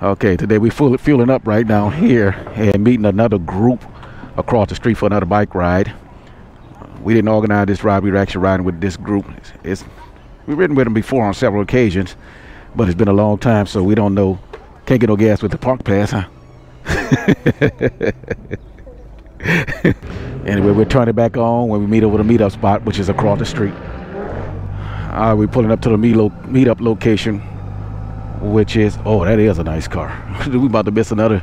Okay, today we full fueling up right down here and meeting another group across the street for another bike ride. We didn't organize this ride. We were actually riding with this group. It's, it's we've ridden with them before on several occasions, but it's been a long time, so we don't know. Can't get no gas with the park pass, huh? anyway, we're turning back on when we meet over the meetup spot, which is across the street. Uh, we're pulling up to the meetup location, which is oh, that is a nice car. we about to miss another.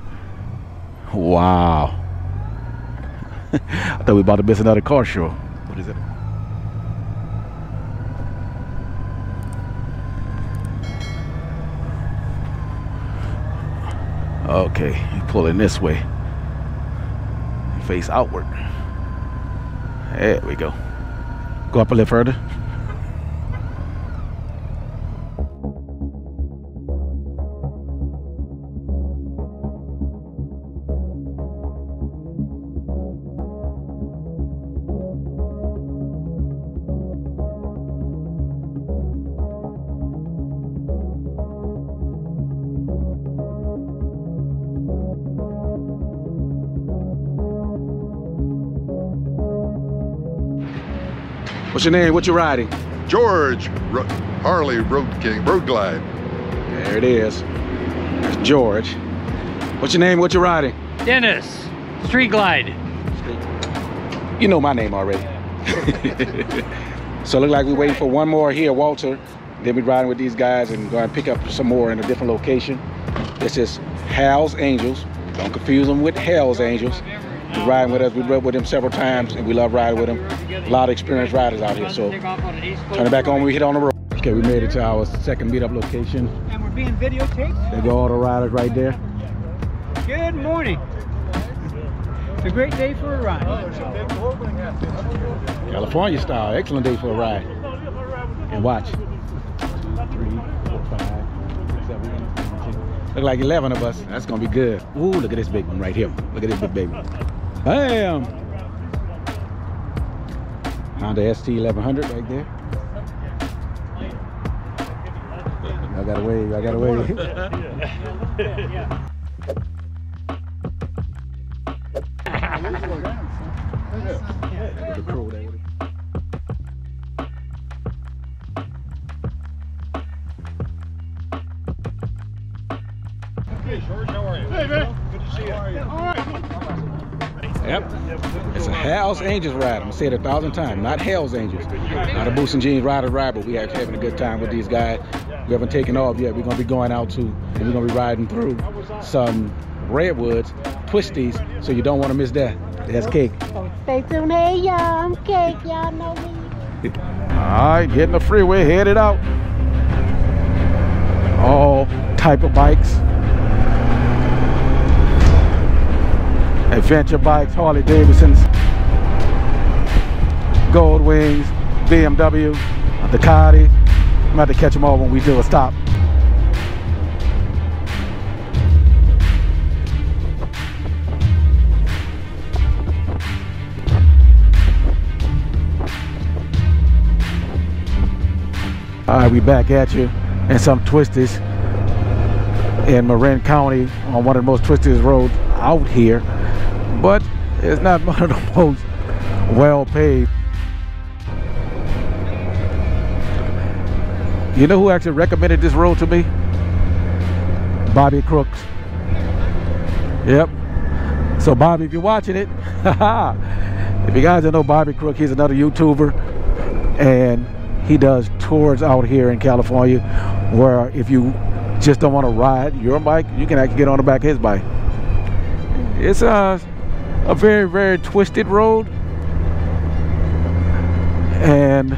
Wow. I thought we about to miss another car show. What is it? Okay, pulling this way. Face outward. There we go. Go up a little further. What's your name? What you riding? George Ro Harley Road King Road Glide. There it is. That's George. What's your name? What you riding? Dennis, Street Glide. You know my name already. so look like we're waiting for one more here, Walter. Then we're riding with these guys and going to pick up some more in a different location. This is Hal's Angels. Don't confuse them with Hell's Angels. He's riding with us. We rode with him several times and we love riding with him. A lot of experienced riders out here. So turn it back on when we hit on the road. Okay, we made it to our second meetup location. And we're being videotaped. There go all the riders right there. Good morning. It's a great day for a ride. California style. Excellent day for a ride. And watch. Two, three, four, five, six, seven, eight, nine, ten. Look like 11 of us. That's going to be good. Ooh, look at this big one right here. Look at this big baby. Bam! Honda ST 1100 right there. I got to wave. I got to wave. the crow there. Hey George, how are you? Hey man. Good to see you. All right. Yep. It's a Hal's Angels ride. I'm gonna say it a thousand times. Not Hell's Angels. Not a Boots and Jeans rider ride, but we are having a good time with these guys. We haven't taken off yet. We're gonna be going out to and we're gonna be riding through some redwoods, twisties, so you don't want to miss that. That's cake. Stay tuned. Hey, y'all. I'm Cake. Y'all know me. Alright, hitting the freeway, headed out. All type of bikes. Adventure bikes, Harley Davidsons, Gold Wings, BMW, Ducati. I'm about to catch them all when we do a stop. All right, we back at you and some twisties in Marin County on one of the most twisted roads out here, but it's not one of the most well paid. You know who actually recommended this road to me? Bobby Crooks. Yep. So Bobby, if you're watching it, if you guys don't know Bobby Crook, he's another YouTuber, and he does tours out here in California where if you just don't want to ride your bike, you can actually get on the back of his bike. It's a, a very, very twisted road. And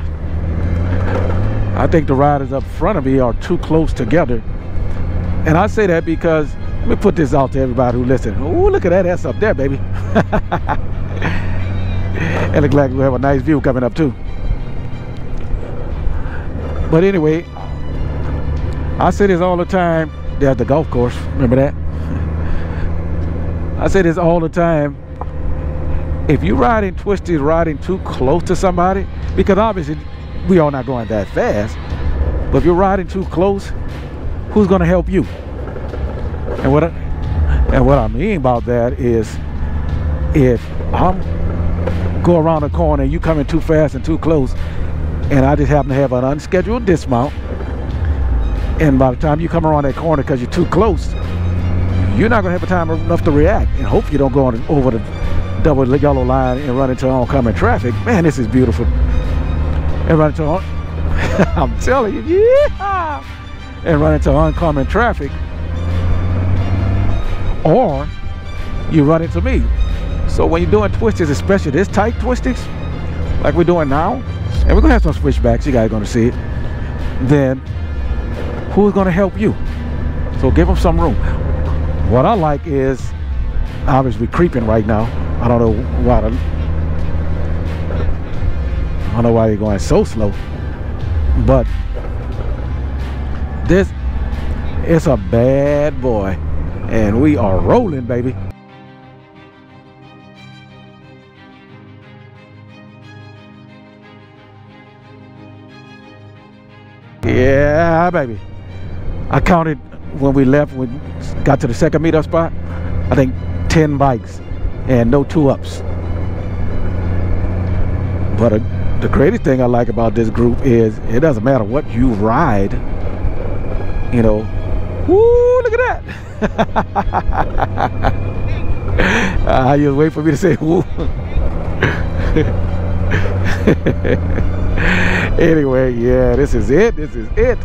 I think the riders up front of me are too close together. And I say that because, let me put this out to everybody who listen. Oh, look at that ass up there, baby. it looks like we have a nice view coming up too. But anyway, I say this all the time. There's the golf course. Remember that? I say this all the time. If you're riding twisted, riding too close to somebody, because obviously we are not going that fast. But if you're riding too close, who's going to help you? And what I, and what I mean about that is if I'm go around the corner and you coming too fast and too close and I just happen to have an unscheduled dismount and by the time you come around that corner because you're too close you're not going to have time enough to react and hope you don't go on over the double yellow line and run into oncoming traffic. Man this is beautiful. And run into I'm telling you yeah. And run into oncoming traffic. Or you run into me. So when you're doing twisters especially this tight twisters like we're doing now and we're gonna have some switchbacks you guys gonna see it then who's gonna help you? So give them some room. What I like is obviously creeping right now. I don't know why the, I don't know why you're going so slow but this it's a bad boy and we are rolling baby. Yeah baby. I counted when we left we got to the second meetup spot. I think 10 bikes and no two ups but uh, the greatest thing i like about this group is it doesn't matter what you ride you know. Woo look at that. Uh, you wait for me to say woo. Anyway yeah this is it this is it,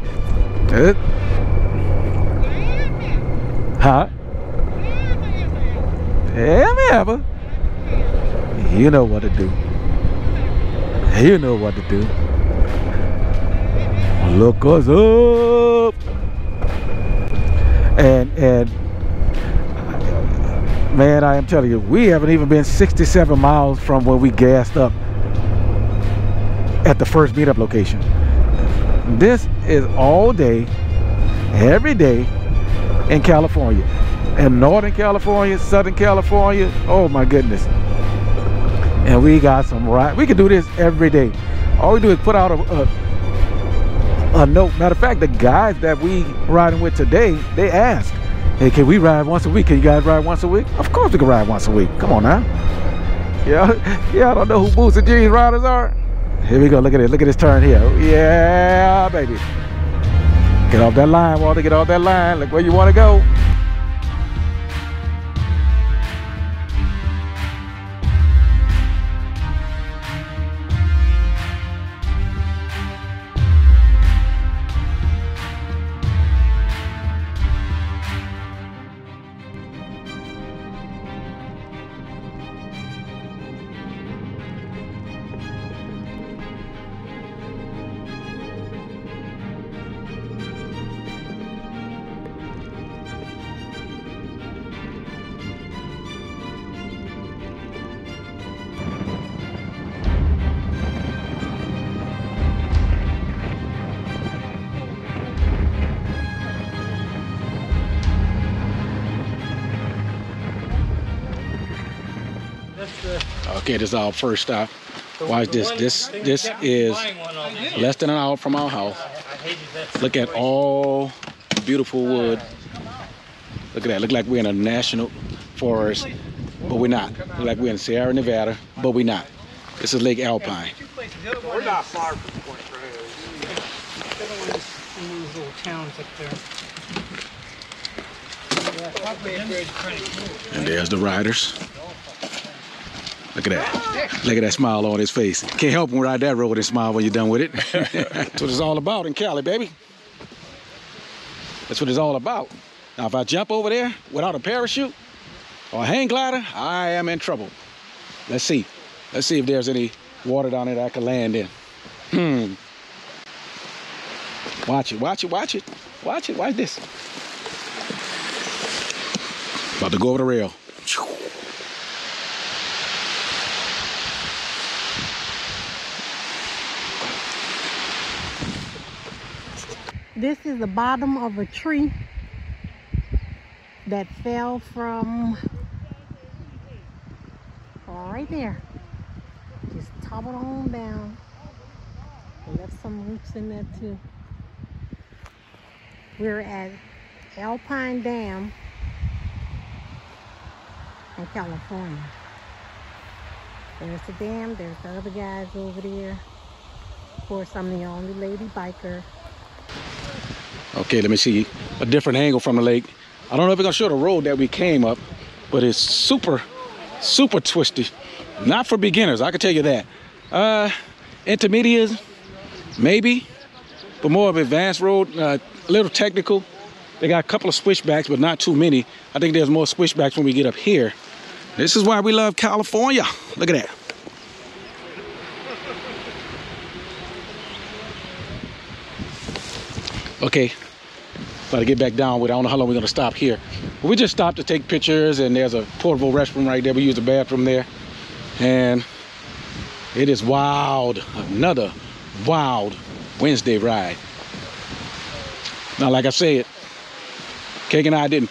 huh ever you know what to do. You know what to do. Look us up. And and man i am telling you we haven't even been 67 miles from where we gassed up at the first meetup location. This is all day every day in california in northern california southern california oh my goodness and we got some right we can do this every day all we do is put out a, a a note. Matter of fact, the guys that we riding with today, they asked, hey, can we ride once a week? Can you guys ride once a week? Of course we can ride once a week. Come on now. Yeah, yeah, I don't know who Boots and Jeans riders are. Here we go. Look at it. Look at this turn here. Yeah, baby. Get off that line, Walter. Get off that line. Look where you want to go. Okay, this is our first stop. Watch this. This this is less than an hour from our house. Look at all beautiful wood. Look at that. Look like we're in a national forest, but we're not. Look like we're in Sierra Nevada, but we're not. This is Lake Alpine. We're not far from Point Reyes. in these little towns up there. Yeah, probably a good friend. And there's the riders. Look at that. Look at that smile on his face. Can't help him ride that road and smile when you're done with it. That's what it's all about in Cali, baby. That's what it's all about. Now, if I jump over there without a parachute or a hang glider, I am in trouble. Let's see. Let's see if there's any water down there that I can land in. Hmm. Watch it, watch it, watch it. Watch it, watch this. About to go over the rail. This is the bottom of a tree that fell from right there. Just toppled on down. Left some roots in there too. We're at Alpine Dam in California. There's the dam, there's the other guys over there. Of course, I'm the only lady biker. Okay, let me see a different angle from the lake. I don't know if it's gonna show the road that we came up, but it's super, super twisty. Not for beginners, I can tell you that. Uh, intermediate, maybe, but more of advanced road, uh, a little technical. They got a couple of switchbacks, but not too many. I think there's more switchbacks when we get up here. This is why we love California. Look at that. Okay, about to get back down with. I don't know how long we're gonna stop here. We just stopped to take pictures and there's a portable restroom right there. We use the bathroom there. And it is wild, another wild Wednesday ride. Now, like I said, Cake and I didn't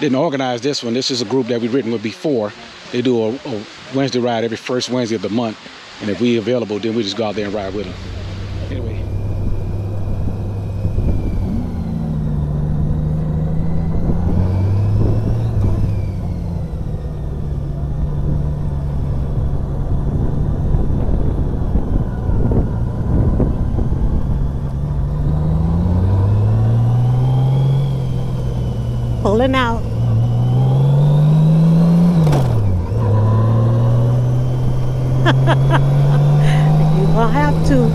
didn't organize this one. This is a group that we've ridden with before. They do a, a Wednesday ride every first Wednesday of the month. And if we available, then we just go out there and ride with them. Anyway. Pulling out. you gonna have to.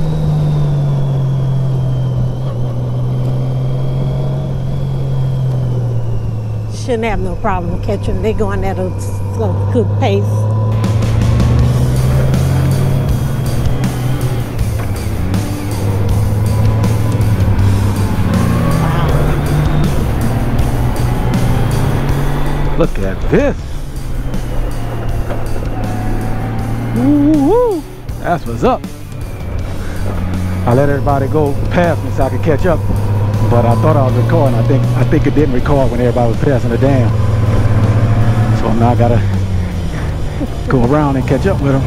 Shouldn't have no problem catching. They're going at a good pace. Look at this. That's what's up. I let everybody go past me so I could catch up. But I thought I was recording. I think I think it didn't record when everybody was passing the dam. So now I gotta go around and catch up with them.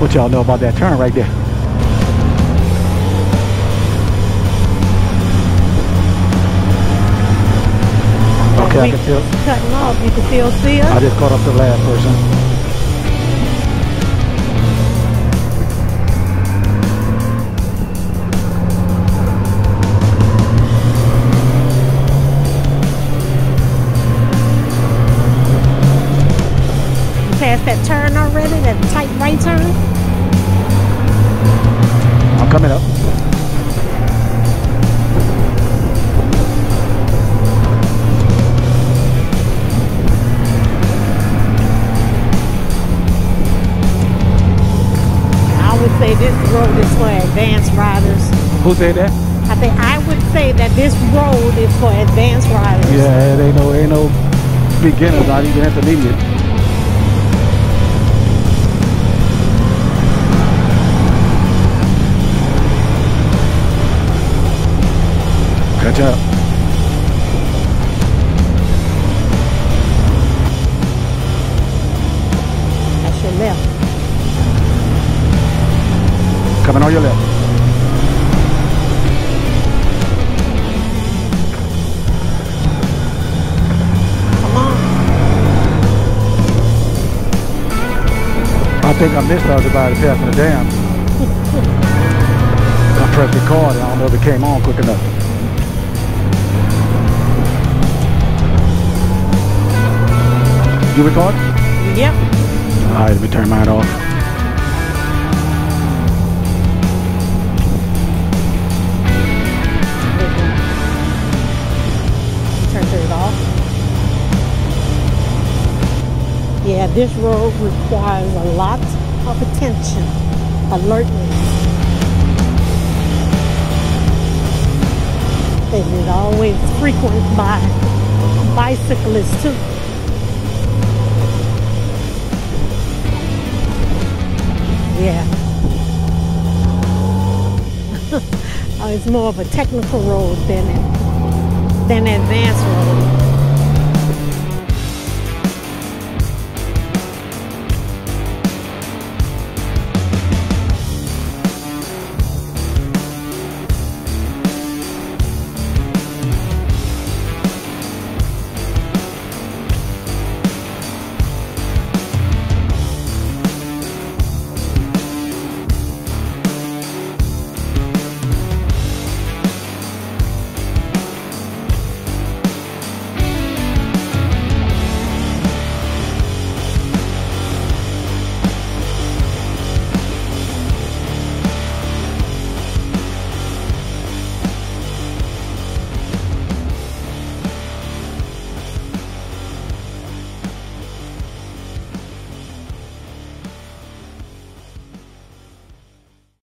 What y'all know about that turn right there? Okay, I We can off. You can still see I just caught up the last person. You passed that turn already. That tight right turn. Say this road is for advanced riders. Who said that? I think I would say that this road is for advanced riders. Yeah, they no, ain't no beginners, not even intermediate. Catch up. Coming on your left. Come on. I think I missed everybody passing the dam. I pressed record. I don't know if it came on quick enough. You record? Yep. All right, let me turn mine off. This road requires a lot of attention, alertness. And it always frequent by bicyclists too. Yeah. Oh, it's more of a technical road than than advanced road.